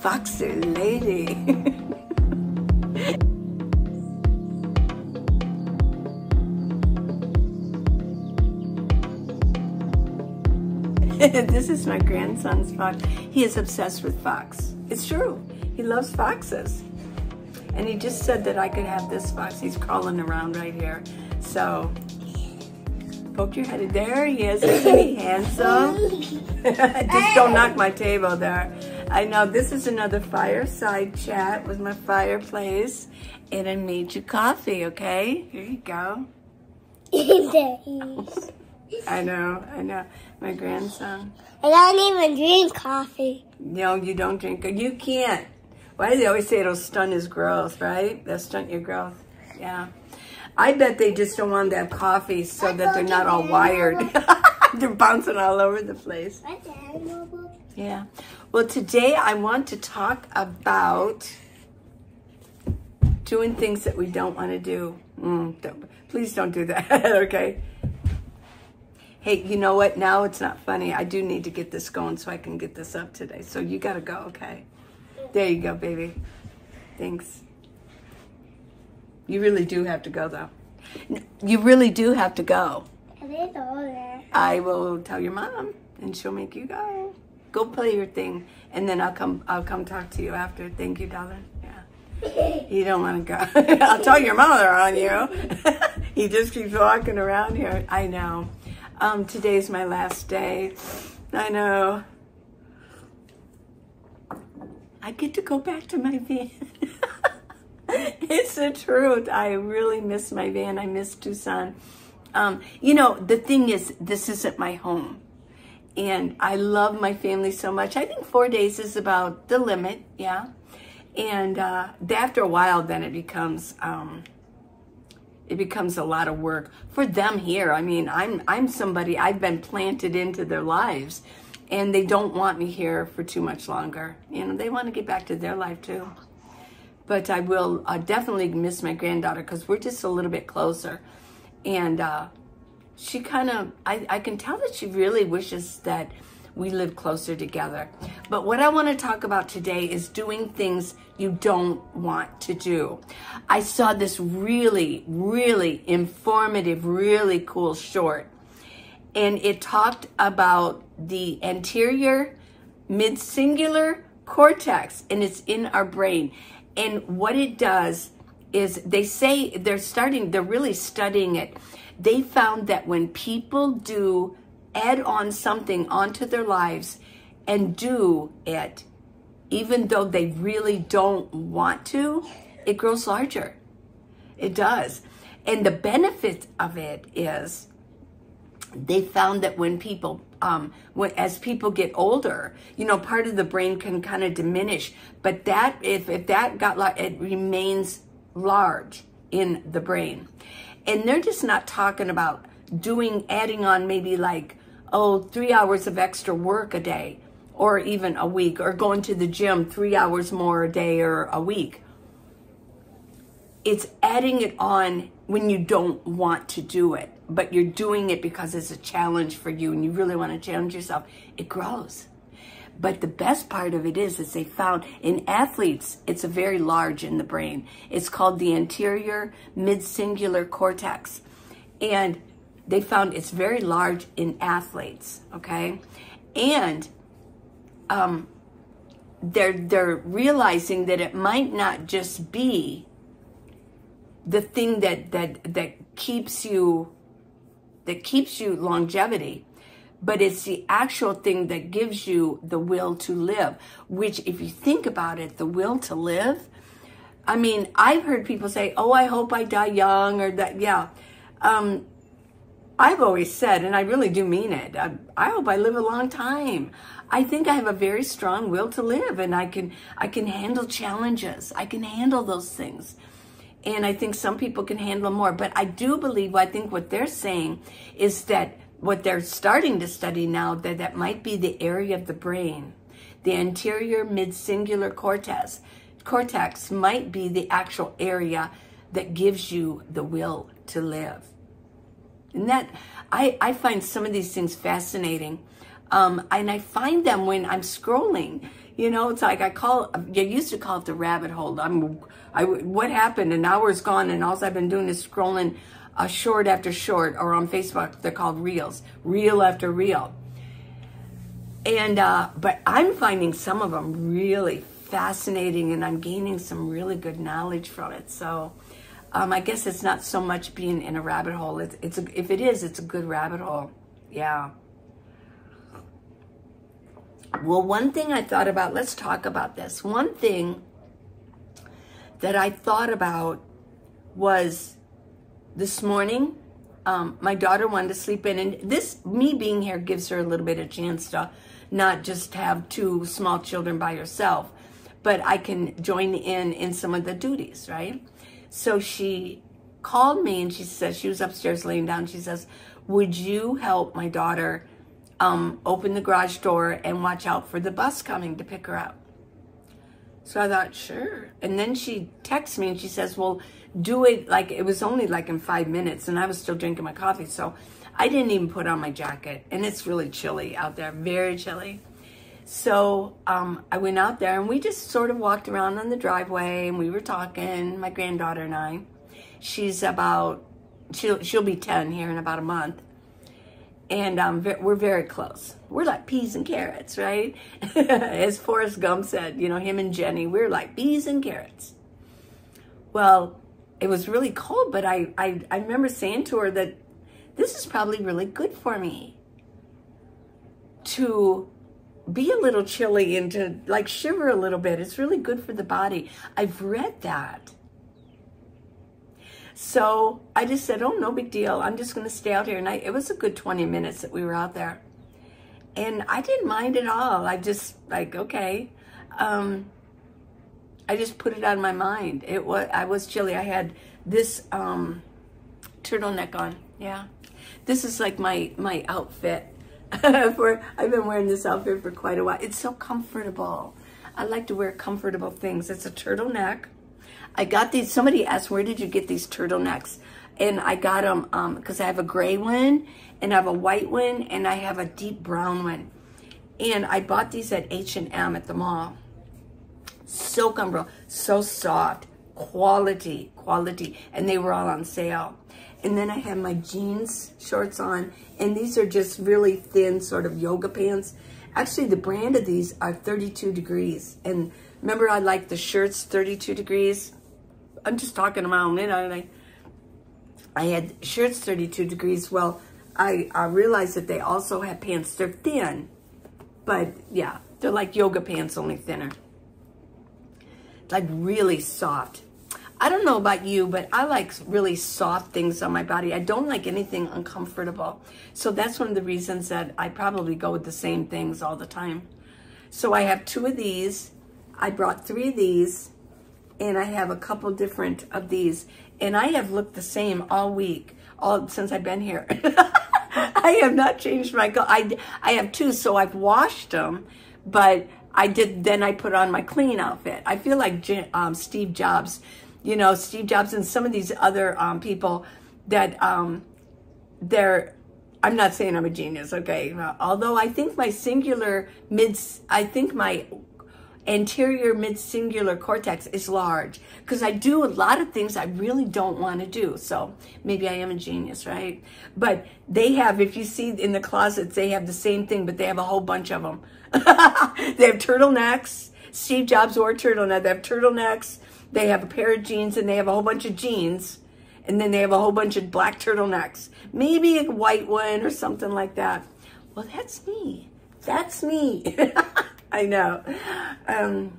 foxy lady. this is my grandson's fox. He is obsessed with fox. It's true. He loves foxes. And he just said that I could have this fox. He's crawling around right here. So, poke your head. There he is. Isn't he handsome? just don't knock my table there. I know this is another fireside chat with my fireplace. And I made you coffee, okay? Here you go. I know, I know. My grandson. I don't even drink coffee. No, you don't drink it. You can't. Why do they always say it'll stunt his growth, right? They'll stunt your growth. Yeah. I bet they just don't want to have coffee so that they're not all wired. they're bouncing all over the place. Yeah. Well, today I want to talk about doing things that we don't want to do. Mm, don't, please don't do that, okay? Hey, you know what? Now it's not funny. I do need to get this going so I can get this up today. So you got to go, okay? There you go, baby. Thanks. You really do have to go, though. You really do have to go. I will tell your mom, and she'll make you go. Go play your thing, and then I'll come. I'll come talk to you after. Thank you, darling. Yeah. You don't want to go. I'll tell your mother on you. he just keeps walking around here. I know. Um, today's my last day. I know. I get to go back to my van. it's the truth. I really miss my van. I miss Tucson. Um, you know, the thing is, this isn't my home. And I love my family so much. I think four days is about the limit, yeah. And uh, after a while, then it becomes... Um, it becomes a lot of work for them here. I mean, I'm I'm somebody I've been planted into their lives and they don't want me here for too much longer. You know, they want to get back to their life too. But I will uh, definitely miss my granddaughter because we're just a little bit closer. And uh, she kind of, I, I can tell that she really wishes that we live closer together. But what I want to talk about today is doing things you don't want to do. I saw this really, really informative, really cool short. And it talked about the anterior mid-cingulate cortex, and it's in our brain. And what it does is they say they're starting, they're really studying it. They found that when people do add on something onto their lives and do it, even though they really don't want to, it grows larger. It does. And the benefit of it is they found that when people, um, when, as people get older, you know, part of the brain can kind of diminish, but that, if, if that got, it remains large in the brain. And they're just not talking about doing, adding on maybe like oh, three hours of extra work a day or even a week or going to the gym three hours more a day or a week. It's adding it on when you don't want to do it, but you're doing it because it's a challenge for you and you really want to challenge yourself. It grows. But the best part of it is, is they found in athletes, it's a very large in the brain. It's called the anterior mid-cingulate cortex. And they found it's very large in athletes, okay? And um, they're, they're realizing that it might not just be the thing that, that, that keeps you, that keeps you longevity, but it's the actual thing that gives you the will to live, which if you think about it, the will to live, I mean, I've heard people say, oh, I hope I die young or that, yeah. Um, I've always said, and I really do mean it, I, I, hope I live a long time. I think I have a very strong will to live and I can, I can handle challenges. I can handle those things. And I think some people can handle more. But I do believe, I think what they're saying is that what they're starting to study now, that that might be the area of the brain, the anterior mid-cingulate cortex, cortex might be the actual area that gives you the will to live. And that, I, I find some of these things fascinating. Um, and I find them when I'm scrolling. You know, it's like I call, I used to call it the rabbit hole. I'm, I, what happened? An hour's gone and all I've been doing is scrolling uh, short after short or on Facebook, they're called reels, reel after reel. And, uh, but I'm finding some of them really fascinating and I'm gaining some really good knowledge from it. So, um, I guess it's not so much being in a rabbit hole. It's, it's a, if it is, it's a good rabbit hole. Yeah. Well, one thing I thought about, let's talk about this. One thing that I thought about was this morning, um, my daughter wanted to sleep in, and this, me being here, gives her a little bit of chance to not just have two small children by herself, but I can join in in some of the duties, right? So she called me and she says, she was upstairs laying down. She says, would you help my daughter um, open the garage door and watch out for the bus coming to pick her up? So I thought, sure. And then she texts me and she says, well, do it like, it was only like in five minutes and I was still drinking my coffee. So I didn't even put on my jacket and it's really chilly out there, very chilly. So um, I went out there and we just sort of walked around on the driveway and we were talking, my granddaughter and I. She's about, she'll, she'll be 10 here in about a month. And um, we're very close. We're like peas and carrots, right? As Forrest Gump said, you know, him and Jenny, we're like peas and carrots. Well, it was really cold, but I, I, I remember saying to her that this is probably really good for me to be a little chilly and to like shiver a little bit. It's really good for the body. I've read that. So I just said, oh, no big deal. I'm just going to stay out here. And I, it was a good 20 minutes that we were out there. And I didn't mind at all. I just like, okay. Um, I just put it on my mind. It was, I was chilly. I had this um, turtleneck on. Yeah. This is like my, my outfit for I've been wearing this outfit for quite a while. It's so comfortable. I like to wear comfortable things. It's a turtleneck. I got these, somebody asked, where did you get these turtlenecks? And I got them because um, I have a gray one and I have a white one and I have a deep brown one. And I bought these at H&M at the mall. So comfortable, so soft, quality, quality. And they were all on sale. And then I have my jeans shorts on. And these are just really thin sort of yoga pants. Actually, the brand of these are 32 degrees. And remember I like the shirts 32 degrees? I'm just talking about, you know, I, I had shirts 32 degrees. Well, I, I realized that they also have pants. They're thin. But yeah, they're like yoga pants, only thinner. Like really soft. I don't know about you, but I like really soft things on my body. I don't like anything uncomfortable. So that's one of the reasons that I probably go with the same things all the time. So I have two of these. I brought three of these and I have a couple different of these and I have looked the same all week, all since I've been here. I have not changed my, I, I have two, so I've washed them, but I did, then I put on my clean outfit. I feel like um, Steve Jobs you know, Steve Jobs and some of these other um, people that um, they're, I'm not saying I'm a genius, okay? Although I think my singular mid, I think my anterior mid-singular cortex is large because I do a lot of things I really don't want to do. So maybe I am a genius, right? But they have, if you see in the closets, they have the same thing, but they have a whole bunch of them. they have turtlenecks. Steve Jobs wore turtleneck. They have turtlenecks. They have a pair of jeans and they have a whole bunch of jeans. And then they have a whole bunch of black turtlenecks. Maybe a white one or something like that. Well, that's me. That's me. I know. Um,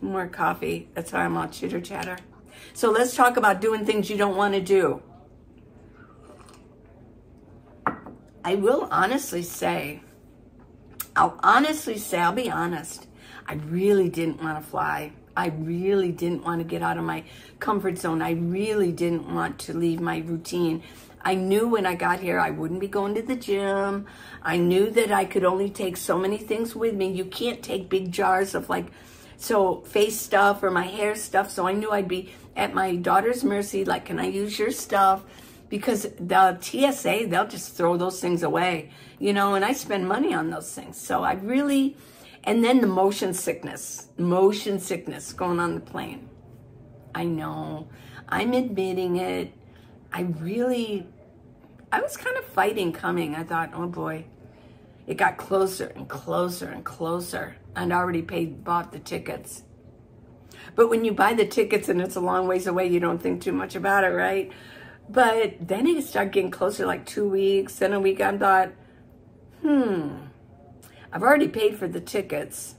more coffee. That's why I'm all chitter chatter. So let's talk about doing things you don't want to do. I will honestly say, I'll honestly say, I'll be honest. I really didn't want to fly. I really didn't want to get out of my comfort zone. I really didn't want to leave my routine. I knew when I got here I wouldn't be going to the gym. I knew that I could only take so many things with me. You can't take big jars of like, so face stuff or my hair stuff. So I knew I'd be at my daughter's mercy. Like, can I use your stuff? because the TSA, they'll just throw those things away, you know, and I spend money on those things. So I really, and then the motion sickness, motion sickness going on the plane. I know, I'm admitting it. I really, I was kind of fighting coming. I thought, oh boy, it got closer and closer and closer. I'd already paid, bought the tickets. But when you buy the tickets and it's a long ways away, you don't think too much about it, right? But then it started getting closer, like two weeks, then a week. I thought, hmm, I've already paid for the tickets.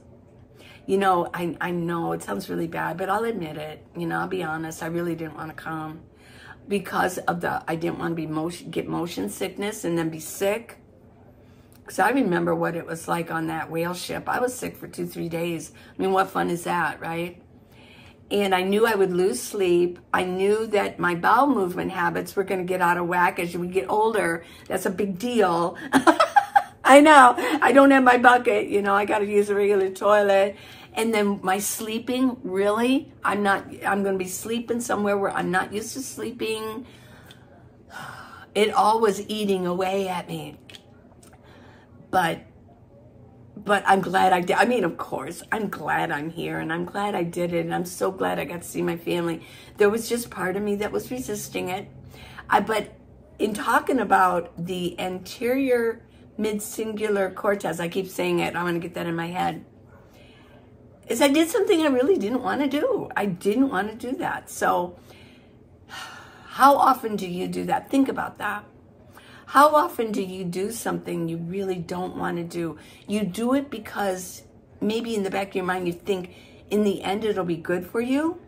You know, I, I know it sounds really bad, but I'll admit it. You know, I'll be honest. I really didn't want to come because of the, I didn't want to be motion, get motion sickness and then be sick. Because I remember what it was like on that whale ship. I was sick for two, three days. I mean, what fun is that, right? And I knew I would lose sleep. I knew that my bowel movement habits were going to get out of whack as we get older. That's a big deal. I know. I don't have my bucket. You know, I got to use a regular toilet. And then my sleeping, really, I'm not, I'm going to be sleeping somewhere where I'm not used to sleeping. It all was eating away at me. But but I'm glad I did. I mean, of course, I'm glad I'm here and I'm glad I did it. And I'm so glad I got to see my family. There was just part of me that was resisting it. I, but in talking about the anterior mid-cingulate cortex, I keep saying it, I'm going to get that in my head, is I did something I really didn't want to do. I didn't want to do that. So how often do you do that? Think about that. How often do you do something you really don't want to do? You do it because maybe in the back of your mind you think in the end it'll be good for you.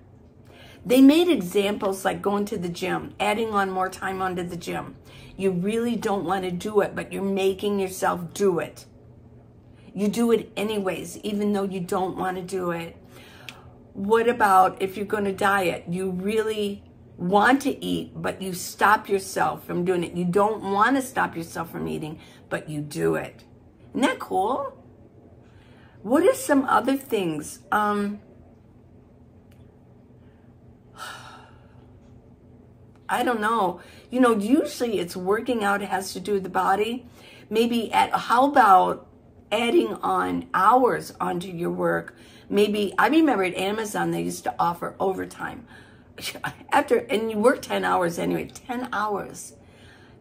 They made examples like going to the gym, adding on more time onto the gym. You really don't want to do it, but you're making yourself do it. You do it anyways, even though you don't want to do it. What about if you're going to diet? You really want to eat, but you stop yourself from doing it. You don't want to stop yourself from eating, but you do it. Isn't that cool? What are some other things? Um, I don't know. You know, usually it's working out. It has to do with the body. Maybe at, how about adding on hours onto your work? Maybe, I remember at Amazon, they used to offer overtime after, and you work 10 hours anyway, 10 hours.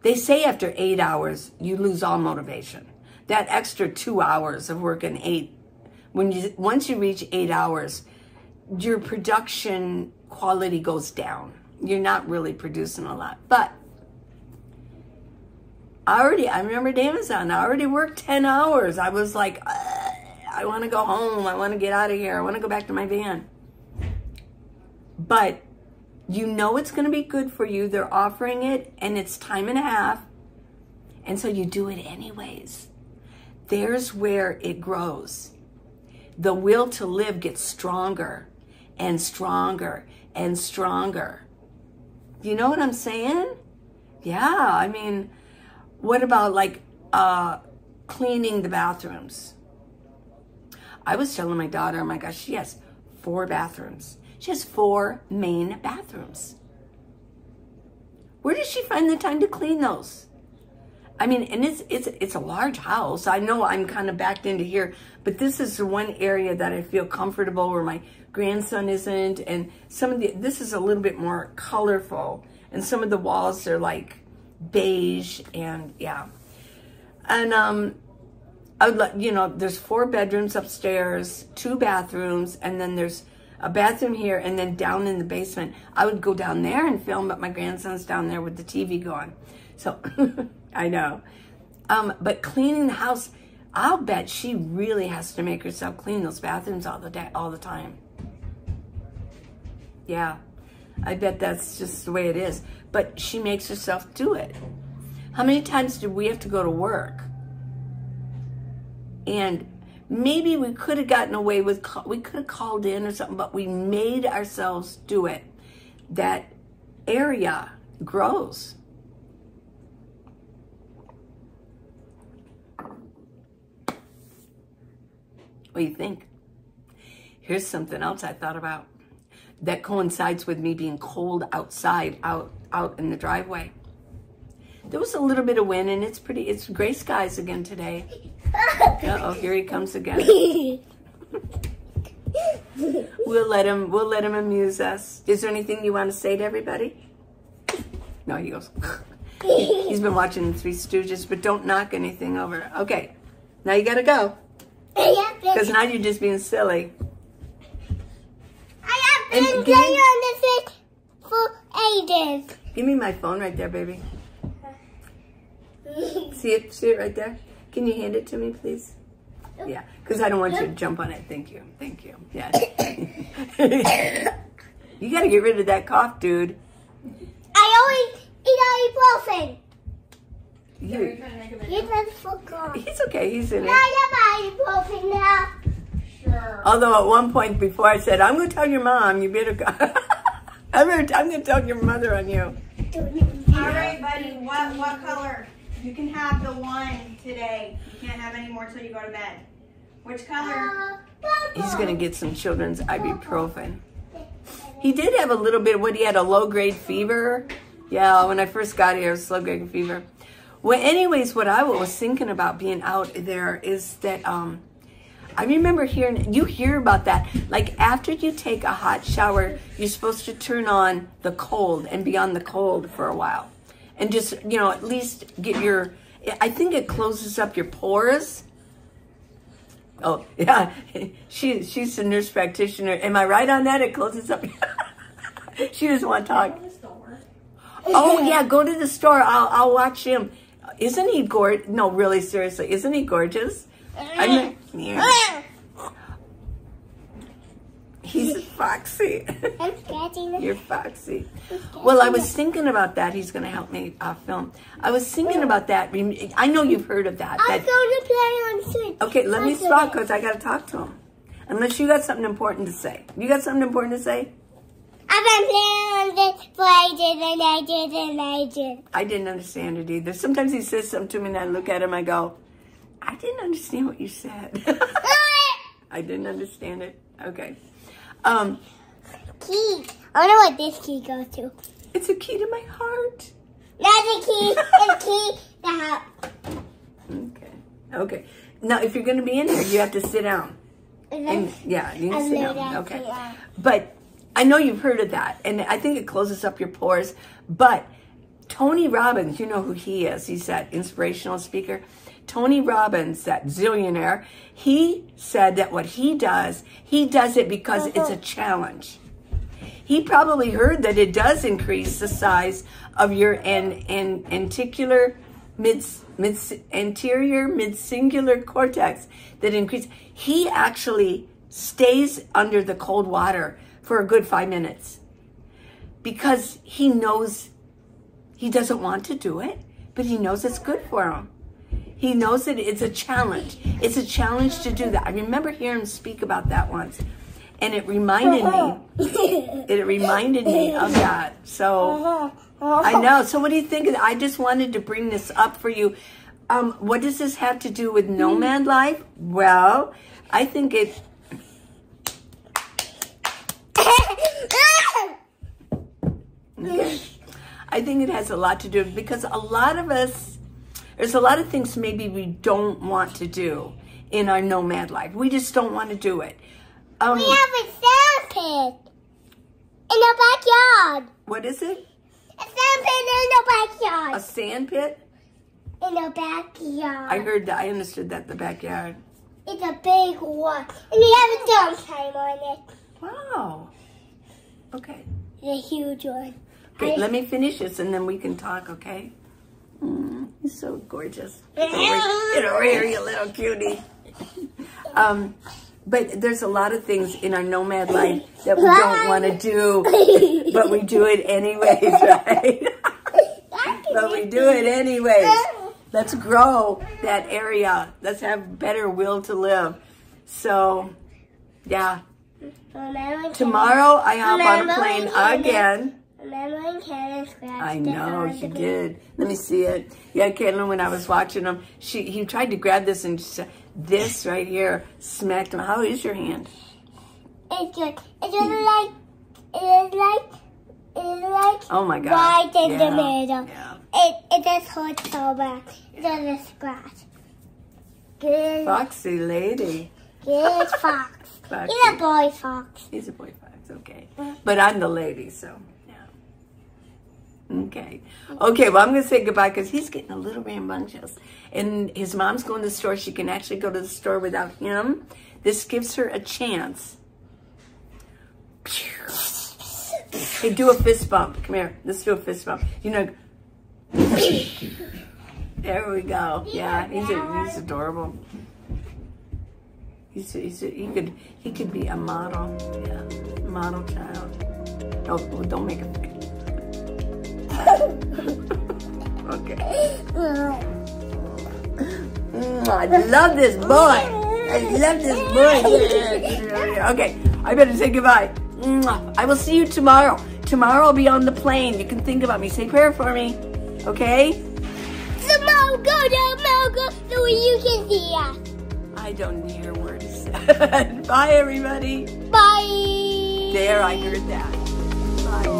They say after eight hours, you lose all motivation. That extra two hours of working eight, when you, once you reach eight hours, your production quality goes down. You're not really producing a lot. But I already, I remember Amazon, I already worked 10 hours. I was like, uh, I want to go home. I want to get out of here. I want to go back to my van. But you know it's going to be good for you. They're offering it and it's time and a half. And so you do it anyways. There's where it grows. The will to live gets stronger and stronger and stronger. You know what I'm saying? Yeah, I mean, what about like uh, cleaning the bathrooms? I was telling my daughter, oh my gosh, she has four bathrooms. She has four main bathrooms. Where does she find the time to clean those? I mean, and it's it's it's a large house. I know I'm kind of backed into here, but this is the one area that I feel comfortable where my grandson isn't, and some of the this is a little bit more colorful, and some of the walls are like beige, and yeah, and um, I would let you know there's four bedrooms upstairs, two bathrooms, and then there's a bathroom here, and then down in the basement. I would go down there and film, but my grandson's down there with the TV going. So, I know. Um, but cleaning the house, I'll bet she really has to make herself clean those bathrooms all the day, all the time. Yeah, I bet that's just the way it is. But she makes herself do it. How many times do we have to go to work? And maybe we could have gotten away with, we could have called in or something, but we made ourselves do it. That area grows. What do you think? Here's something else I thought about that coincides with me being cold outside, out, out in the driveway. there was a little bit of wind and it's pretty, it's gray skies again today. Uh-oh, here he comes again. We'll let him, we'll let him amuse us. Is there anything you want to say to everybody? No, he goes, he's been watching Three Stooges, but don't knock anything over. Okay, now you gotta go. Because now you're just being silly. I have And been give me- playing on the fish for ages. Give me my phone right there, baby. See it? See it right there? Can you hand it to me, please? Yeah, because I don't want you to jump on it. Thank you. Thank you. Yeah. you got to get rid of that cough, dude. I always eat ibuprofen. You, You just forgot. he's okay. He's in Now it. I have ibuprofen now. Sure. Although at one point before I said, I'm going to tell your mom, you better go. I'm going to I'm gonna tell your mother on you. All right, buddy. What what color? You can have the one today. You can't have any more till you go to bed. Which color? He's going to get some children's ibuprofen. He did have a little bit when he had a low grade fever. Yeah, when I first got here, it was low grade fever. Well, anyways, what I was thinking about being out there is that um, I remember hearing you hear about that. Like after you take a hot shower, you're supposed to turn on the cold and be on the cold for a while, and just you know at least get your. I think it closes up your pores. Oh yeah, she she's a nurse practitioner. Am I right on that? It closes up. she doesn't want to talk. Oh yeah, go to the store. I'll I'll watch him. Isn't he gorgeous? No, really, seriously, isn't he gorgeous? I mean, he's foxy. I'm scratching You're foxy. Well, I was thinking about that. He's going to help me uh, film. I was thinking about that. I know you've heard of that. I'm going to play on Switch. okay, let me stop because I got to talk to him. Unless you got something important to say. You got something important to say? I've been playing on this for ages and ages and ages. I didn't understand it either. Sometimes he says something to me and I look at him. I go, I didn't understand what you said. I didn't understand it. Okay. Um, key. I know what this key goes to. it's a key to my heart. Not the key. the key. The house. Okay. Okay. Now, if you're going to be in here, you have to sit down. And yeah, you I can sit down. Okay. yeah. But I know you've heard of that, and I think it closes up your pores. But Tony Robbins, you know who he is. He's that inspirational speaker. Tony Robbins, that zillionaire, he said that what he does, he does it because it's a challenge. He probably heard that it does increase the size of your an, an anticular mid, mid anterior mid singular cortex that increase. He actually stays under the cold water for a good five minutes because he knows he doesn't want to do it, but he knows it's good for him. He knows that it's a challenge. It's a challenge to do that. I remember hearing him speak about that once, and it reminded me. Uh-huh. It reminded me of that. So I uh-huh. know. So what do you think? I just wanted to bring this up for you. Um, what does this have to do with nomad hmm. life? Well, I think it. Okay. I think it has a lot to do because a lot of us, there's a lot of things maybe we don't want to do in our nomad life. We just don't want to do it. Um, we have a sand pit in the backyard. what is it? A sand pit in the backyard. A sand pit? In the backyard. I heard that. I understood that. The backyard. It's a big one. And we have a dump time on it. Wow. Okay. It's a huge one. Okay, I- let me finish this and then we can talk, okay? Mm, he's so gorgeous. Get over, get over here, you little cutie. Um, but there's a lot of things in our nomad life that we don't want to do, but we do it anyways, right? but we do it anyways. Let's grow that area. Let's have better will to live. So, yeah. Tomorrow I hop on a plane again. Remember when Candace scratched I know she did. Let me see it. Yeah, Caitlin, when I was watching him, she he tried to grab this and just, this right here smacked him. How is your hand? It's good. It's just like, it's like, it's like Oh my God. right in yeah. the middle. Yeah. it, it just hurts so bad. It does a scratch. Good, Foxy lady. good fox. Foxy. He's a boy fox. He's a boy fox, okay. Mm. But I'm the lady, so. Okay. Okay, well, I'm going to say goodbye because he's getting a little rambunctious. And his mom's going to the store. She can actually go to the store without him. This gives her a chance. Hey, do a fist bump. Come here. Let's do a fist bump. You know. There we go. Yeah, he's a, he's adorable. He's, he's he could he could be a model, yeah, model child. Oh, don't make a okay. Mm, I love this boy. I love this boy. Okay, I better say goodbye. I will see you tomorrow. Tomorrow I'll be on the plane. You can think about me. Say prayer for me. Okay? Tomorrow, go to so you can see us. I don't hear words. Bye, everybody. Bye. There, I heard that.